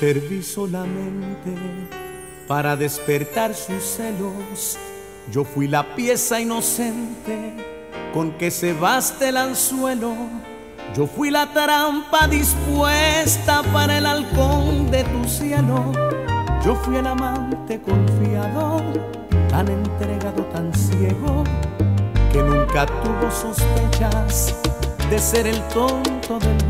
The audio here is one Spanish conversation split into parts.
serví solamente para despertar sus celos. Yo fui la pieza inocente con que se baste el anzuelo. Yo fui la trampa dispuesta para el halcón de tu cielo. Yo fui el amante confiado, tan entregado, tan ciego, que nunca tuvo sospechas de ser el tonto del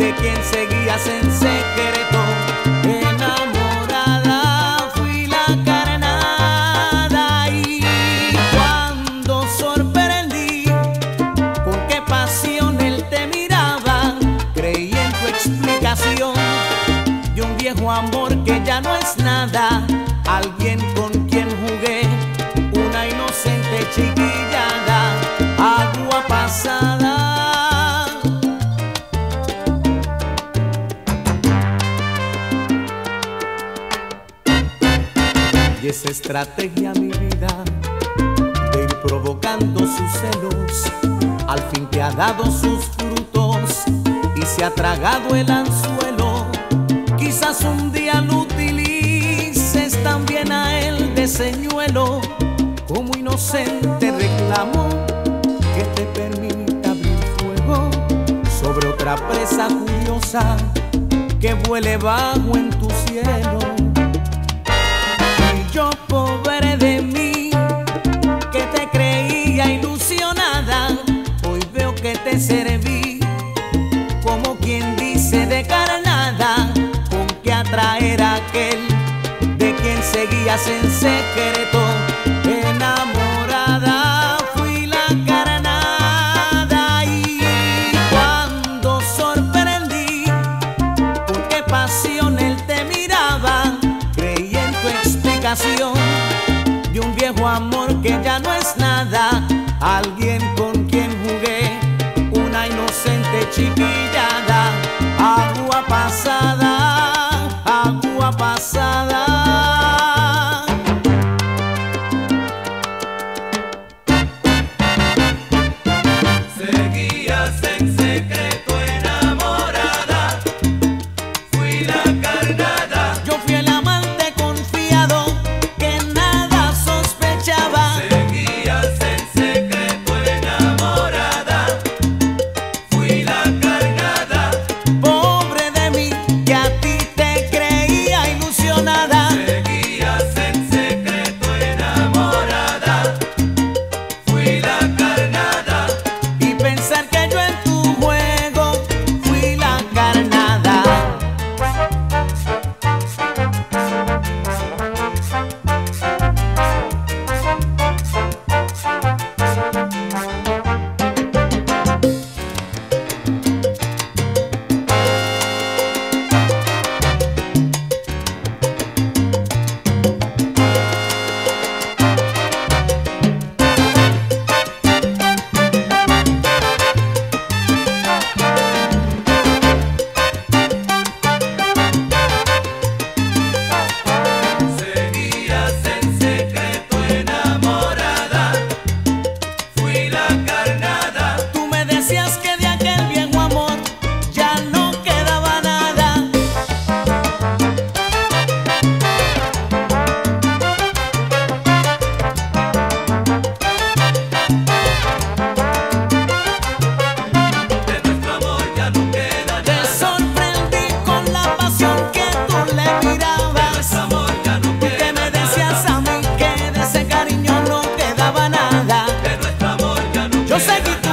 de quien seguías en secreto. Enamorada fui la carnada y cuando sorprendí con qué pasión él te miraba, creí en tu explicación de un viejo amor que ya no es nada, alguien con quien jugué, una inocente chiquillada, agua pasada. Y esa estrategia, mi vida, de ir provocando sus celos, al fin te ha dado sus frutos y se ha tragado el anzuelo. Quizás un día lo utilices también a él de señuelo, como inocente reclamo que te permita abrir fuego sobre otra presa curiosa que vuele bajo en tu cielo. Yo pobre de mí, de un viejo amor que ya no es nada, alguien con quien jugué, una inocente chiquillada, agua pasada, no